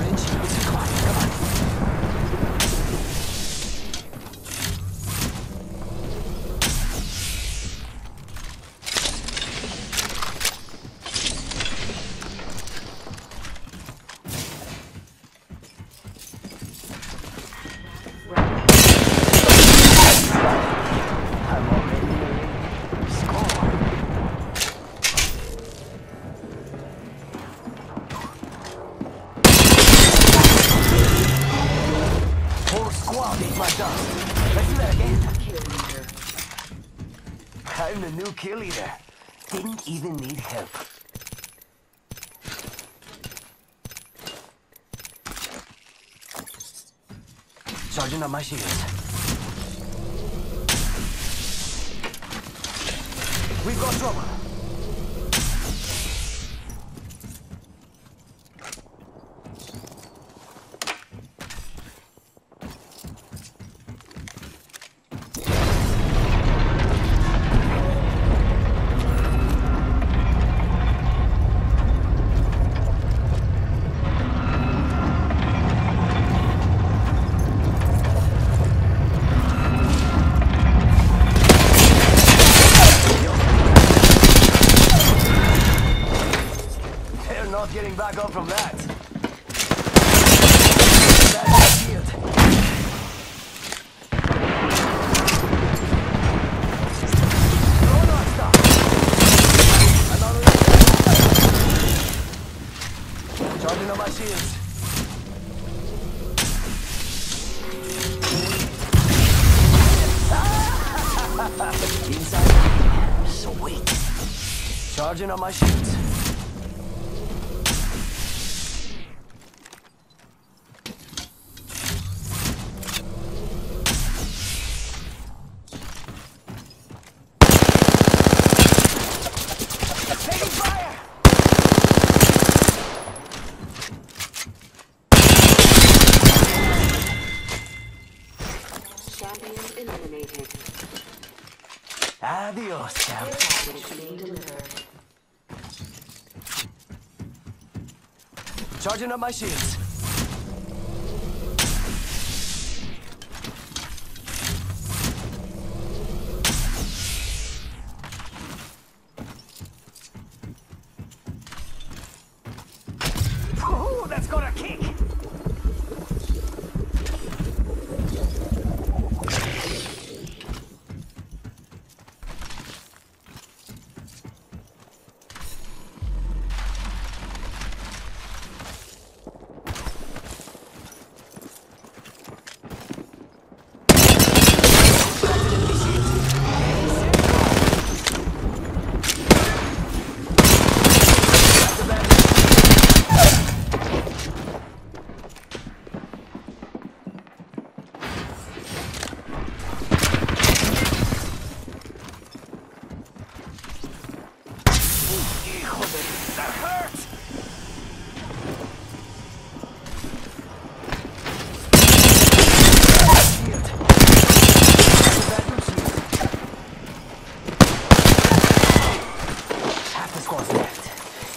orange. New kill leader. Didn't even need help. Charging up my shields. We've got trouble. Back up from that. Charging on my. Inside. Sweet. Charging on my shields. Taking fire! Champion eliminated. Adios, champ. Package being delivered. Charging up my shields.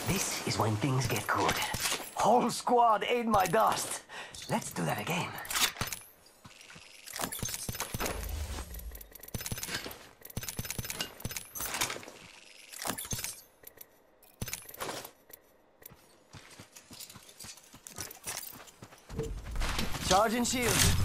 This is when things get good. Whole squad ate my dust. Let's do that again. Charging shields.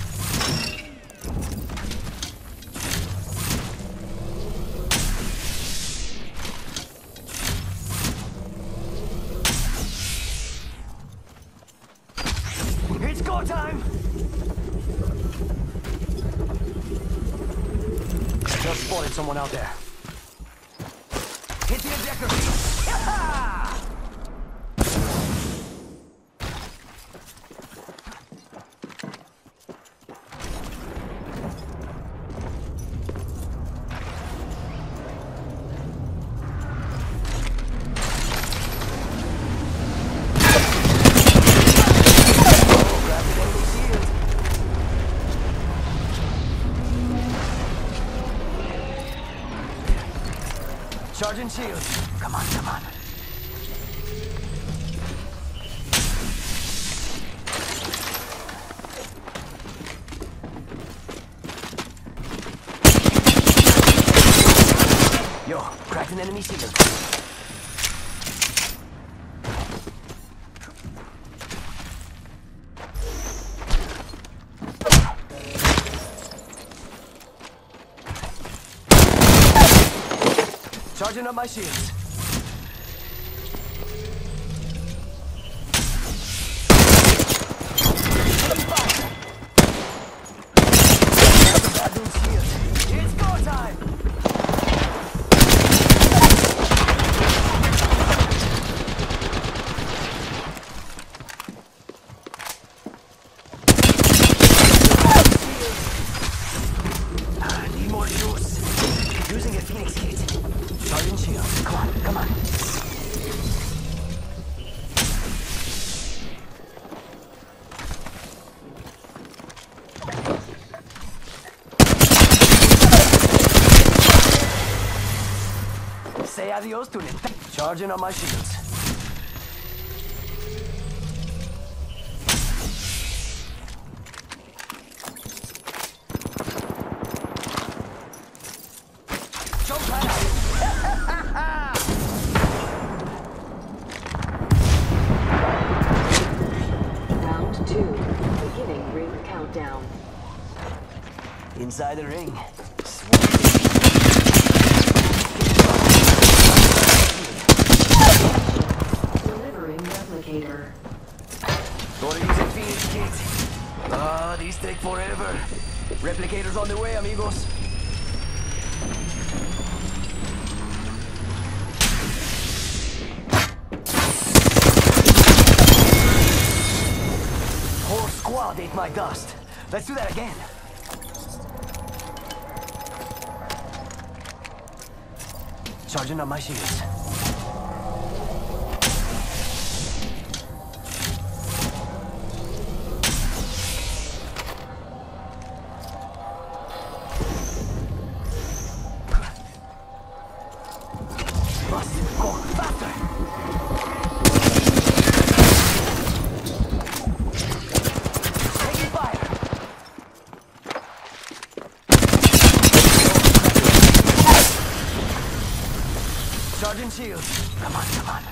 It's go time! Just spotted someone out there. Hit the ejector Charging shield. Come on, come on. Yo, cracked an enemy shield. Charging up my shields. Taking fire. Say adios to Nintendo. Charging on my shields. Round two. Beginning ring countdown. Inside the ring. Take forever. Replicators on the way, amigos. Whole squad ate my dust. Let's do that again. Charging on my shields. Shields. Come on, come on.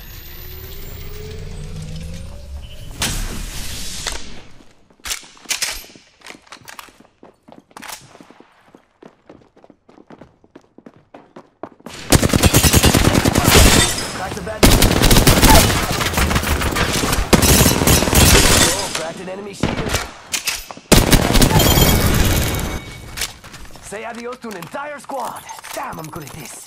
Crack the bad Oh, cracked an enemy shield. Say adios to an entire squad. Damn, I'm good at this.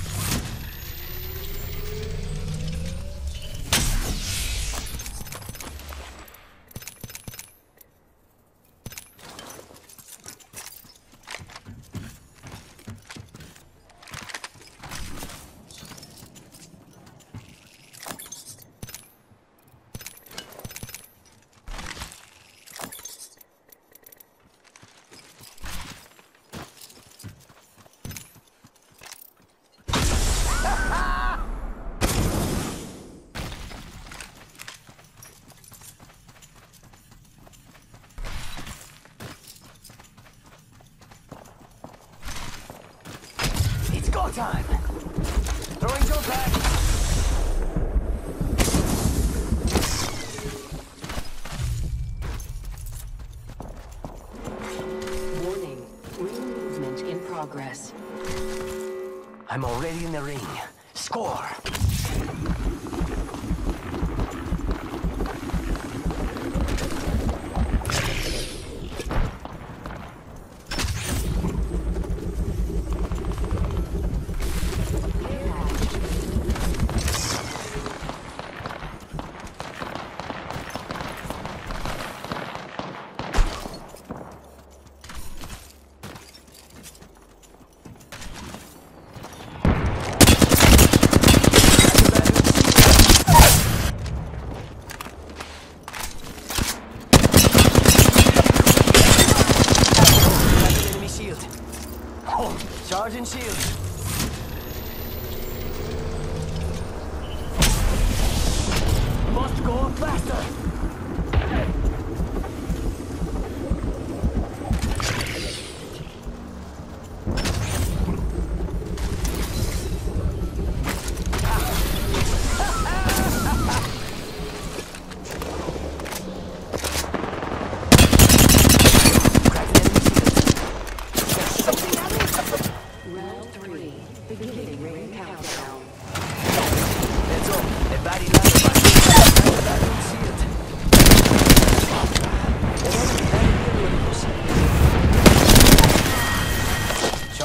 Time. Throwing jump pad. Warning. Ring movement in progress. I'm already in the ring. Score. Shield.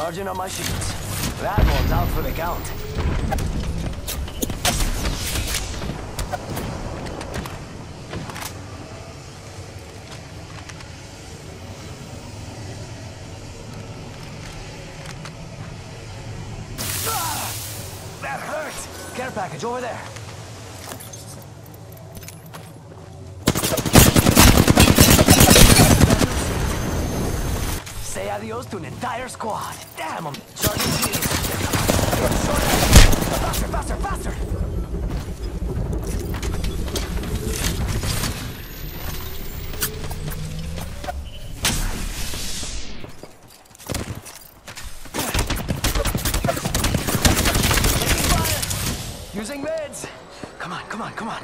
Charging on my shields. That one's out for the count. Ah! That hurt! Care package over there. Adios to an entire squad. Damn 'em. Charging shields. Faster, faster, faster! Using meds. Come on, come on, come on.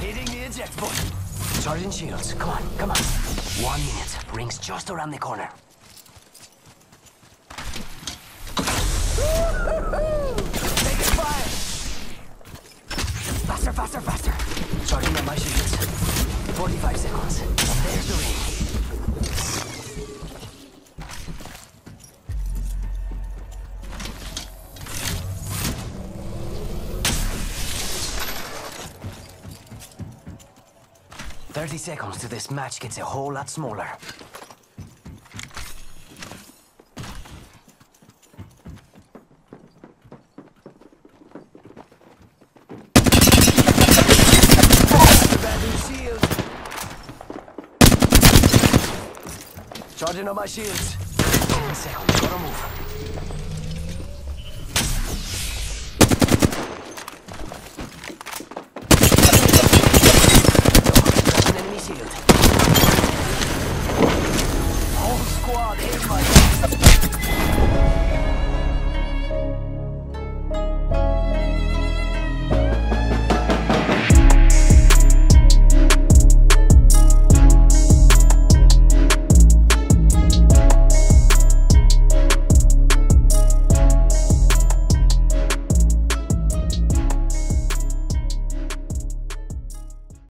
Hitting the eject button. Charging shields. Come on, come on. One minute. Rings just around the corner. Taking fire. Faster, faster, faster. Charging on my shields. 45 seconds. There's the ring. Thirty seconds till this match gets a whole lot smaller. Charging on my shields. Seconds, gotta move. Hey, like